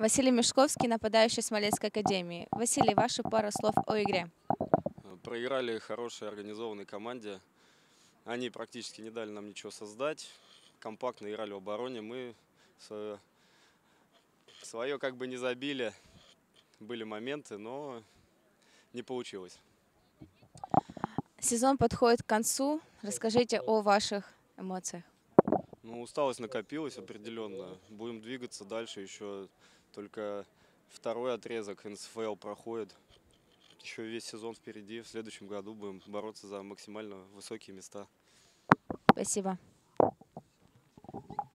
Василий Мешковский, нападающий Смоленской академии. Василий, ваши пару слов о игре. Проиграли хорошей организованной команде. Они практически не дали нам ничего создать. Компактно играли в обороне. Мы свое как бы не забили. Были моменты, но не получилось. Сезон подходит к концу. Расскажите о ваших эмоциях. Ну, усталость накопилась определенно. Будем двигаться дальше. Еще только второй отрезок НСФЛ проходит. Еще весь сезон впереди. В следующем году будем бороться за максимально высокие места. Спасибо.